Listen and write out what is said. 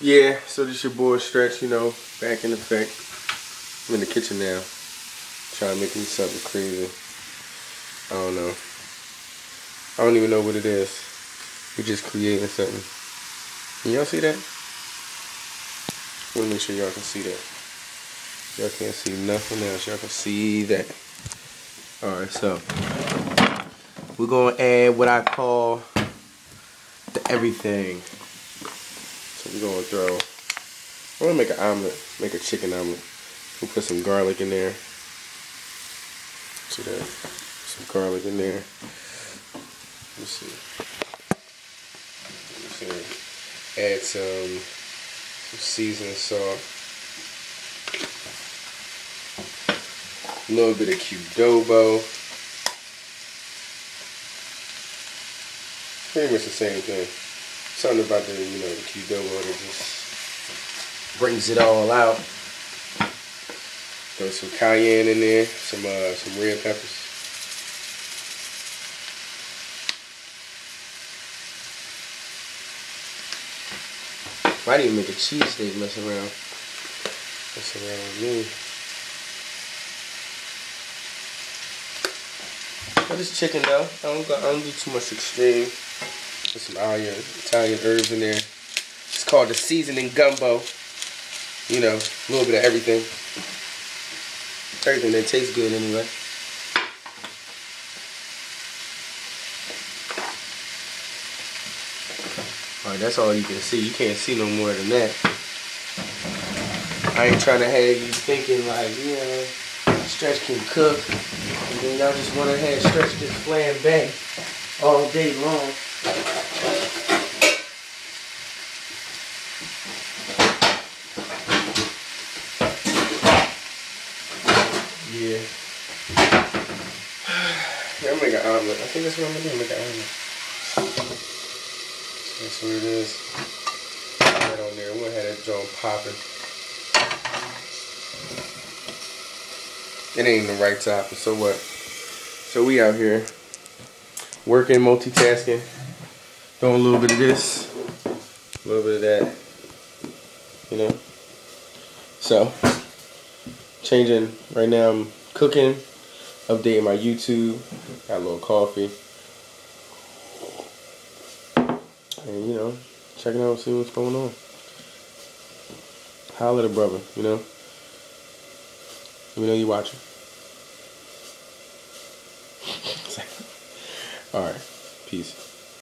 yeah, so this your boy Stretch, you know, back in effect. I'm in the kitchen now. Trying to make me something crazy. I don't know. I don't even know what it is. We're just creating something. Can y'all see that? Let me make sure y'all can see that. Y'all can't see nothing else. Y'all can see that. Alright, so we're gonna add what I call the everything. We're gonna throw we're gonna make an omelet, make a chicken omelet. We'll put some garlic in there. See that? Some garlic in there. Let's see. Let's see. Add some, some seasoning salt. A little bit of adobo. Pretty much the same thing. Something about the, you know, the adobo that just brings it all out. Throw some cayenne in there, some uh, some red peppers. Might even make a cheese steak mess around. Mess around with me. But it's chicken though. I don't, go, I don't do too much extreme. Some Italian, Italian herbs in there. It's called the seasoning gumbo. You know, a little bit of everything. Everything that tastes good anyway. Alright, that's all you can see. You can't see no more than that. I ain't trying to have you thinking like, you know, Stretch can cook. And then y'all just want to have Stretch just flambe all day long. Yeah. yeah, I'm making an omelet. I think that's what I'm gonna do, make an omelet. That's what it is. Right on there. We'll have that joint popping. It ain't the right topping, so what? So we out here working, multitasking, doing a little bit of this, a little bit of that, you know. So, changing, right now I'm cooking, updating my YouTube, got a little coffee. And, you know, checking out, see what's going on. Holler at brother, you know. Let me know you watching. Alright. Peace.